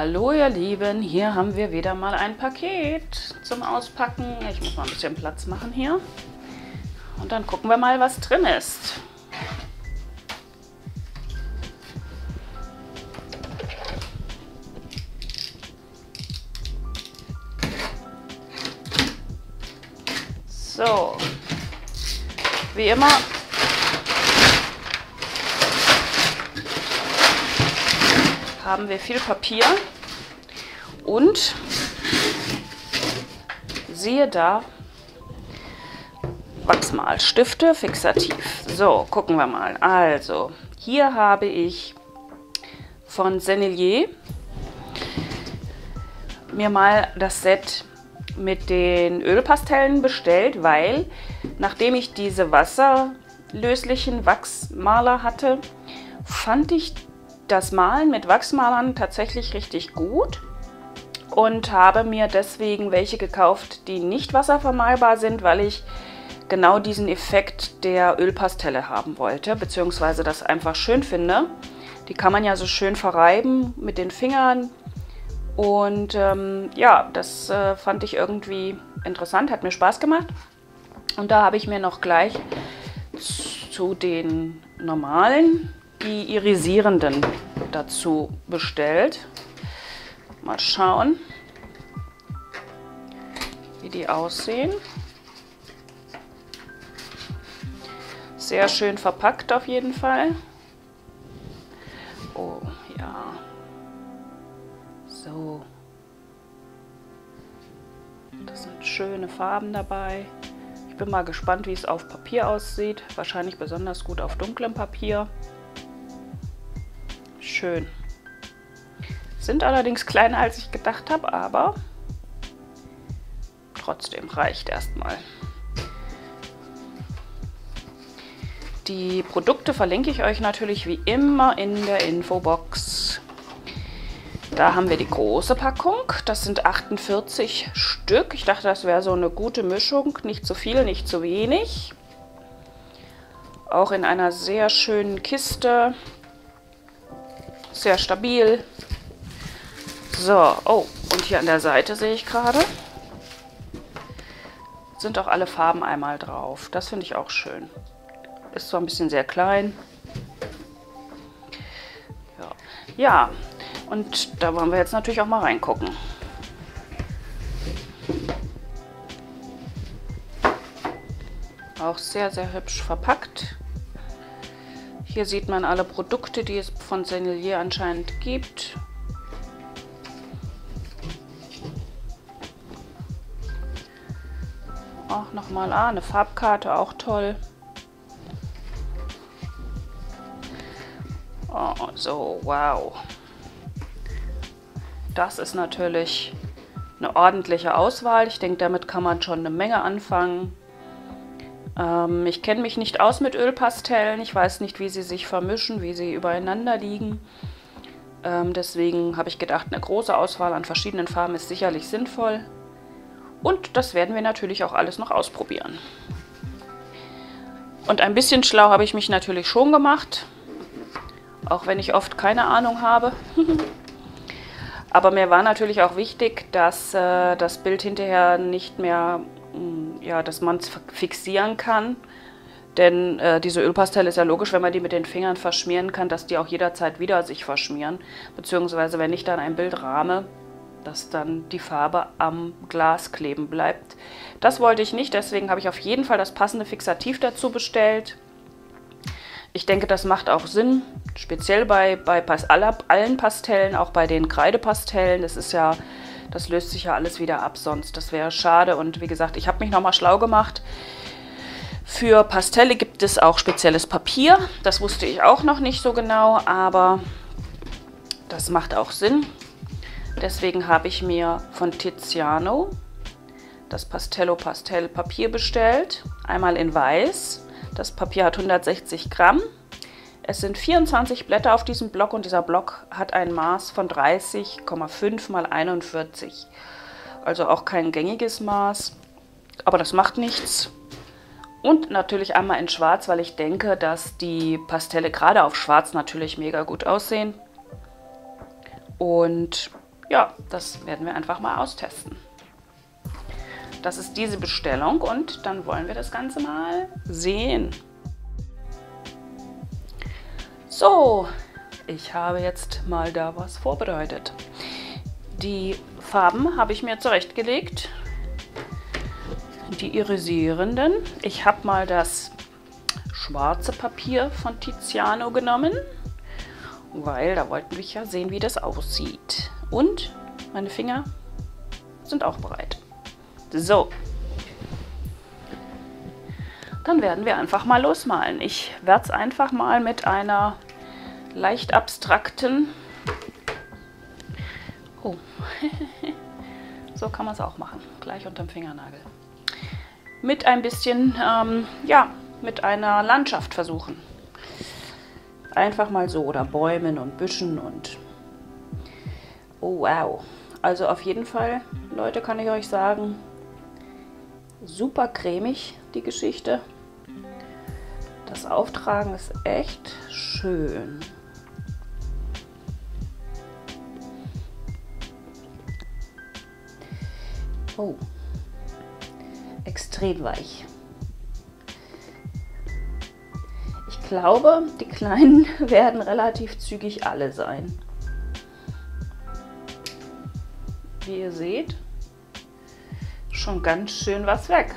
Hallo ihr Lieben, hier haben wir wieder mal ein Paket zum Auspacken. Ich muss mal ein bisschen Platz machen hier. Und dann gucken wir mal, was drin ist. So, wie immer haben wir viel Papier und siehe da, Wachsmalstifte, fixativ. So, gucken wir mal. Also, hier habe ich von Sennelier mir mal das Set mit den Ölpastellen bestellt, weil nachdem ich diese wasserlöslichen Wachsmaler hatte, fand ich das Malen mit Wachsmalern tatsächlich richtig gut und habe mir deswegen welche gekauft, die nicht wasservermalbar sind, weil ich genau diesen Effekt der Ölpastelle haben wollte, beziehungsweise das einfach schön finde. Die kann man ja so schön verreiben mit den Fingern. Und ähm, ja, das äh, fand ich irgendwie interessant, hat mir Spaß gemacht. Und da habe ich mir noch gleich zu den normalen die irisierenden dazu bestellt. Mal schauen, wie die aussehen. Sehr schön verpackt auf jeden Fall. Oh, ja. So. Das sind schöne Farben dabei. Ich bin mal gespannt, wie es auf Papier aussieht. Wahrscheinlich besonders gut auf dunklem Papier schön. Sind allerdings kleiner als ich gedacht habe, aber trotzdem reicht erstmal. Die Produkte verlinke ich euch natürlich wie immer in der Infobox. Da haben wir die große Packung. Das sind 48 Stück. Ich dachte, das wäre so eine gute Mischung. Nicht zu viel, nicht zu wenig. Auch in einer sehr schönen Kiste sehr stabil. So, oh, und hier an der Seite sehe ich gerade, sind auch alle Farben einmal drauf. Das finde ich auch schön. Ist zwar ein bisschen sehr klein. Ja. ja, und da wollen wir jetzt natürlich auch mal reingucken. Auch sehr, sehr hübsch verpackt. Hier sieht man alle Produkte, die es von Sennelier anscheinend gibt. Auch nochmal, ah, eine Farbkarte, auch toll. Oh, so, wow. Das ist natürlich eine ordentliche Auswahl. Ich denke, damit kann man schon eine Menge anfangen. Ähm, ich kenne mich nicht aus mit Ölpastellen. Ich weiß nicht, wie sie sich vermischen, wie sie übereinander liegen. Ähm, deswegen habe ich gedacht, eine große Auswahl an verschiedenen Farben ist sicherlich sinnvoll. Und das werden wir natürlich auch alles noch ausprobieren. Und ein bisschen schlau habe ich mich natürlich schon gemacht. Auch wenn ich oft keine Ahnung habe. Aber mir war natürlich auch wichtig, dass äh, das Bild hinterher nicht mehr ja, dass man es fixieren kann. Denn äh, diese Ölpastelle ist ja logisch, wenn man die mit den Fingern verschmieren kann, dass die auch jederzeit wieder sich verschmieren. Beziehungsweise wenn ich dann ein Bild rahme, dass dann die Farbe am Glas kleben bleibt. Das wollte ich nicht, deswegen habe ich auf jeden Fall das passende Fixativ dazu bestellt. Ich denke, das macht auch Sinn, speziell bei, bei allen Pastellen, auch bei den Kreidepastellen. Das ist ja das löst sich ja alles wieder ab sonst. Das wäre schade. Und wie gesagt, ich habe mich nochmal schlau gemacht. Für Pastelle gibt es auch spezielles Papier. Das wusste ich auch noch nicht so genau, aber das macht auch Sinn. Deswegen habe ich mir von Tiziano das Pastello Pastell Papier bestellt. Einmal in weiß. Das Papier hat 160 Gramm. Es sind 24 Blätter auf diesem Block und dieser Block hat ein Maß von 30,5 mal 41. Also auch kein gängiges Maß, aber das macht nichts. Und natürlich einmal in schwarz, weil ich denke, dass die Pastelle gerade auf schwarz natürlich mega gut aussehen. Und ja, das werden wir einfach mal austesten. Das ist diese Bestellung und dann wollen wir das Ganze mal sehen. So, ich habe jetzt mal da was vorbereitet. Die Farben habe ich mir zurechtgelegt. Die irisierenden. Ich habe mal das schwarze Papier von Tiziano genommen, weil da wollten wir ja sehen, wie das aussieht. Und meine Finger sind auch bereit. So. Dann werden wir einfach mal losmalen. Ich werde es einfach mal mit einer leicht abstrakten... Oh. so kann man es auch machen. Gleich unterm Fingernagel. Mit ein bisschen, ähm, ja, mit einer Landschaft versuchen. Einfach mal so. Oder Bäumen und Büschen und... Oh, wow. Also auf jeden Fall, Leute, kann ich euch sagen, super cremig, die Geschichte. Das Auftragen ist echt schön. Oh, extrem weich. Ich glaube, die kleinen werden relativ zügig alle sein. Wie ihr seht, schon ganz schön was weg.